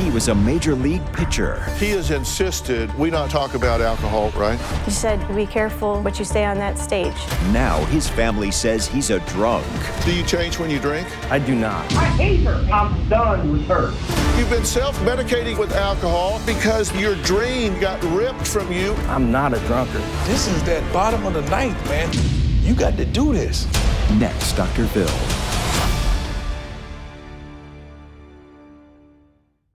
he was a major league pitcher. He has insisted we not talk about alcohol, right? He said be careful what you say on that stage. Now his family says he's a drunk. Do you change when you drink? I do not. I hate her. I'm done with her. You've been self-medicating with alcohol because your dream got ripped from you. I'm not a drunkard. This is that bottom of the ninth, man. You got to do this. Next, Dr. Phil.